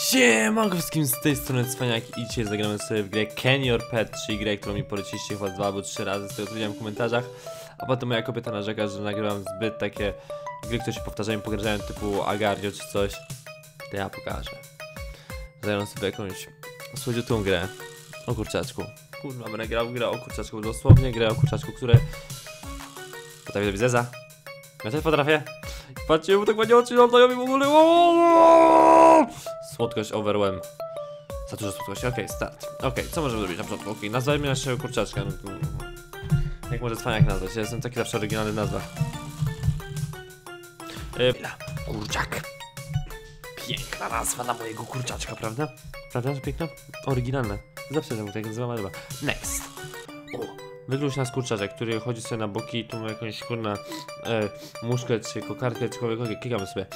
Siemanko wszystkim z tej strony Cwaniak i dzisiaj zagramy sobie w grę Can Your Pet, czyli grę, którą mi poleciliście chyba dwa albo trzy razy, z tego co w komentarzach. A potem moja kobieta narzeka, że nagrywam zbyt takie gry, które się powtarzają, pogarzają typu Agario czy coś. To ja pokażę. Zagram sobie jakąś słodziutą grę. O kurczaczku. Kurwa, będę grał grę o kurczaczku, dosłownie grę o kurczaczku, które potrafię zrobić zeza Ja też potrafię Patrzcie, bo tak ładnie oczy mam znajomi w ogóle. Słodkość overwhelm. Za dużo słodkości, okej, start. Okej, co możemy zrobić na początku? Okej, nazwijmy naszego kurczaczka. No, Jak może cwaniak nazwać? Ja jestem taki zawsze oryginalny nazwa. Yy, kurczak. Piękna nazwa na mojego kurczaczka, prawda? Prawda, że piękna? Oryginalna. Zawsze tak tak nazywam nazwa. Next. Wyklucz nas kurczaczek, który chodzi sobie na boki, tu ma jakąś kurna e, muszkę, czy kokardkę, cokolwiek, klikamy sobie.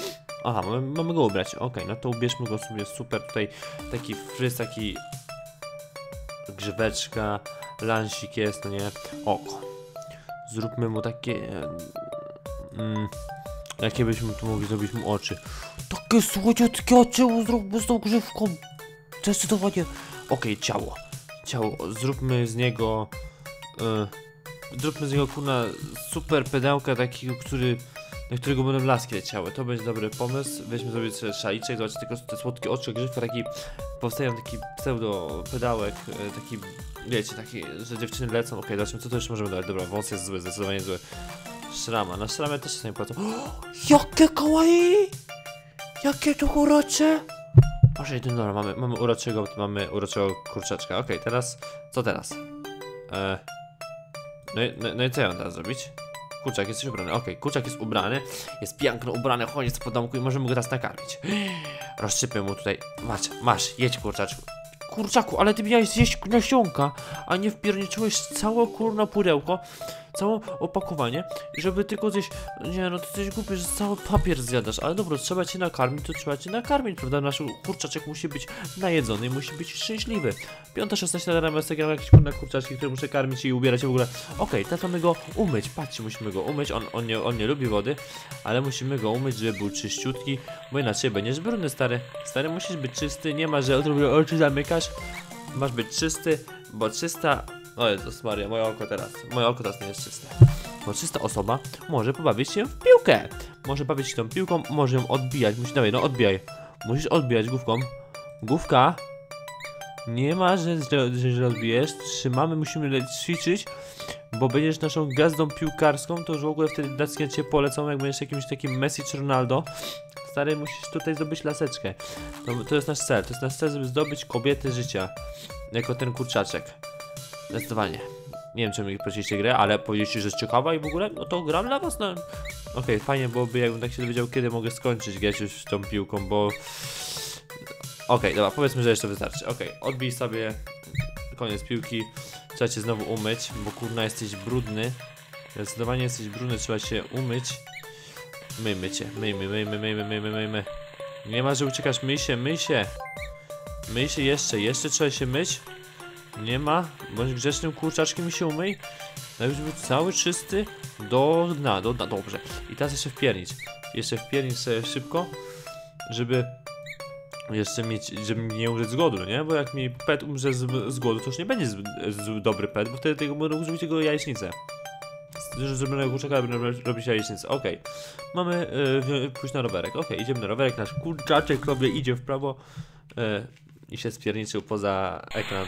Aha, mamy, mamy go ubrać, okej, no to ubierzmy go sobie, super, tutaj taki fryz, taki grzyweczka, lansik jest, no nie, oko. Zróbmy mu takie, mm, jakie byśmy tu mogli zrobić mu oczy. Takie słodziutkie oczy zróbmy z tą grzywką, zdecydowanie. Okej, ciało, ciało, zróbmy z niego... E, zróbmy z niego kurna super pedełka takiego, który, na którego będą laski leciały. To będzie dobry pomysł. Weźmy sobie sobie szaliczek, zobaczcie tylko te słodkie oczy, grzywka, taki powstają taki pseudo pedałek, e, taki wiecie, taki, że dziewczyny lecą. Okej, zobaczmy co to jeszcze możemy dać. Dobra, wąs jest zły, zdecydowanie zły. Szrama, na szramę też czasami płacą. O, jakie kawaii! Jakie to urocze! Może jeden dobra, mamy, mamy uroczego, mamy uroczego kurczaczka. Okej, teraz, co teraz? E, no, no, no i co ja mam teraz zrobić? Kurczak, jesteś ubrany. Okej, kurczak jest ubrany. Jest piękno ubrany, chodzi po domku i możemy go teraz nakarmić. Rozsypię mu tutaj. Masz, masz, jedź kurczaczku. Kurczaku, ale ty miałeś zjeść nasionka, a nie wpierniczyłeś całe kurna pudełko, całe opakowanie, żeby tylko zjeść. Nie no, ty jesteś głupi, że cały papier zjadasz, ale dobra, trzeba cię nakarmić, to trzeba cię nakarmić, prawda? Nasz kurczaczek musi być najedzony i musi być szczęśliwy. Piąta, 16 lat rano gram jakieś kurna kurczaczki, które muszę karmić i ubierać w ogóle. Okej, teraz mamy go umyć, patrzcie, musimy go umyć, on, on, nie, on nie lubi wody, ale musimy go umyć, żeby był czyściutki, bo inaczej będziesz brudny, stary. Stary, musisz być czysty, nie ma, że odrobię oczy zamykasz, masz być czysty, bo czysta... O Jezus Maria, moje oko teraz, moje oko teraz nie jest czyste. Bo czysta osoba może pobawić się w piłkę. Może bawić się tą piłką, może ją odbijać, musi, dawaj, no odbijaj. Musisz odbijać główką. Główka. Nie ma, że, że, odbijesz. Trzymamy, musimy ćwiczyć, bo będziesz naszą gwiazdą piłkarską, to już w ogóle wtedy dackie cię polecą, jak będziesz jakimś takim Messi czy Ronaldo. Stary, musisz tutaj zdobyć laseczkę. To, to jest nasz cel, to jest nasz cel, żeby zdobyć kobiety życia. Jako ten kurczaczek. Zdecydowanie. Nie wiem, czy mi prosiliście grę, ale powiedzieliście, że jest ciekawa i w ogóle, no to gram dla was, no. Okej, fajnie byłoby, jakbym tak się dowiedział, kiedy mogę skończyć grać już tą piłką, bo... Okej, dobra, powiedzmy, że jeszcze wystarczy. Okej, odbij sobie koniec piłki. Trzeba cię znowu umyć, bo kurna jesteś brudny. Zdecydowanie jesteś brudny, trzeba się umyć. Myjmy cię, myjmy, myjmy, myjmy, myjmy, myjmy. Nie ma, że uciekasz, myj się, myj się. Myj się jeszcze, jeszcze trzeba się myć. Nie ma, bądź grzecznym kurczaczkiem i się umyj. Żeby być cały czysty do dna, do dna, dobrze. I teraz jeszcze wpiernić. Jeszcze wpiernić sobie szybko, żeby jeszcze mieć, żeby nie umrzeć z głodu, nie? Bo jak mi pet umrze z, z głodu, to już nie będzie z, z, dobry pet, bo wtedy tego będą zrobić tego jajecznicę. Z zrobionego kurczaka będą robić- jajecznicę, okej. Mamy y, wi- pójść na rowerek, okej, idziemy na rowerek, nasz kurczaczek sobie idzie w prawo y, i się spierniczył poza ekran.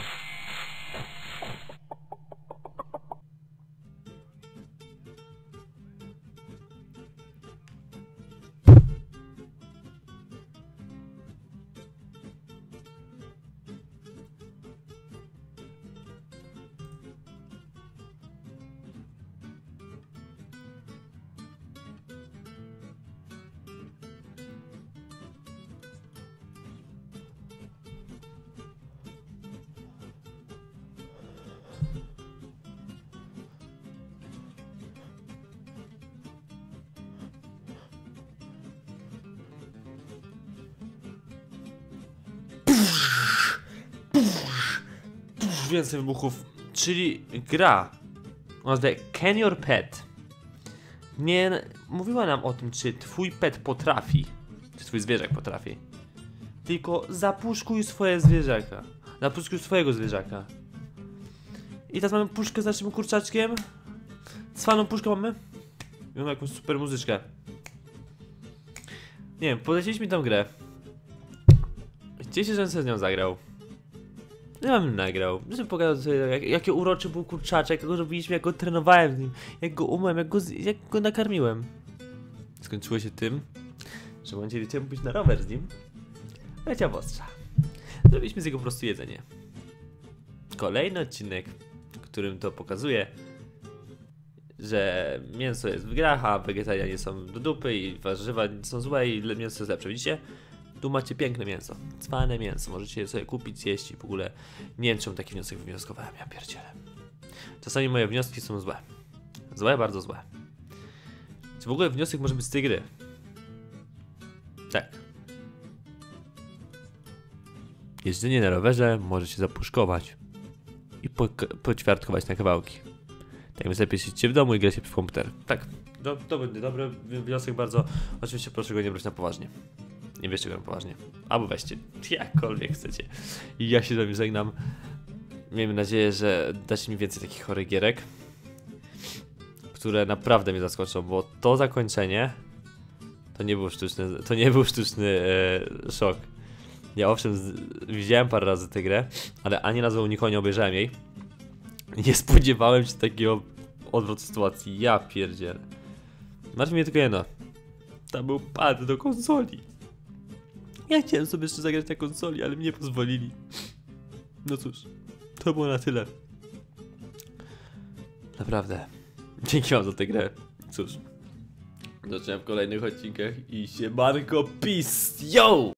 Więcej wybuchów, czyli gra o nazwie Can Your Pet nie mówiła nam o tym, czy twój pet potrafi, czy twój zwierzak potrafi Tylko zapuszkuj swoje zwierzaka. Zapuszkuj swojego zwierzaka. I teraz mamy puszkę z naszym kurczaczkiem. Cwaną puszkę mamy. I mamy jakąś super muzyczkę. Nie wiem, poleciliśmy tą grę. Gdzieś się, żebym sobie z nią zagrał. Ja bym nagrał. Żebym pokazał sobie, jak, jaki uroczy był kurczaczek, jak go robiliśmy, jak go trenowałem z nim, jak go umyłem, jak go, jak go nakarmiłem. Skończyło się tym, że gdy chciałem pójść na rower z nim, leciał w ostrza. Zrobiliśmy z niego po prostu jedzenie. Kolejny odcinek, w którym to pokazuje, że mięso jest w grach, a wegetarianie są do dupy i warzywa są złe i mięso jest lepsze. Widzicie? Tu macie piękne mięso, cwane mięso, możecie je sobie kupić, zjeść i w ogóle nie wiem czemu taki wniosek wywnioskowałem, ja pierdzielę. Czasami moje wnioski są złe. Złe, bardzo złe. Czy w ogóle wniosek może być z tej gry? Tak. Jeżdżenie na rowerze może się zapuszkować i po, poćwiartkować na kawałki. Tak więc lepiej siedźcie w domu i gracie w komputer. Tak, to, to będzie dobry wniosek bardzo. Oczywiście proszę go nie brać na poważnie. Nie bierzcie go poważnie. Albo weźcie, jakkolwiek chcecie. I ja się z wami żegnam. Miejmy nadzieję, że dacie mi więcej takich chorych gierek, które naprawdę mnie zaskoczą, bo to zakończenie to nie był sztuczny, to nie był sztuczny e, szok. Ja owszem, z, widziałem parę razy tę grę, ale ani razu nikogo nie obejrzałem jej. Nie spodziewałem się takiego odwrotu sytuacji. Ja pierdzielę. Martwi mnie tylko jedno. Tam był pad do konsoli. Ja chciałem sobie jeszcze zagrać na konsoli, ale mi nie pozwolili. No cóż, to było na tyle. Naprawdę. Dzięki wam za tę grę. Cóż. Zobaczymy w kolejnych odcinkach i siemanko, peace, yo!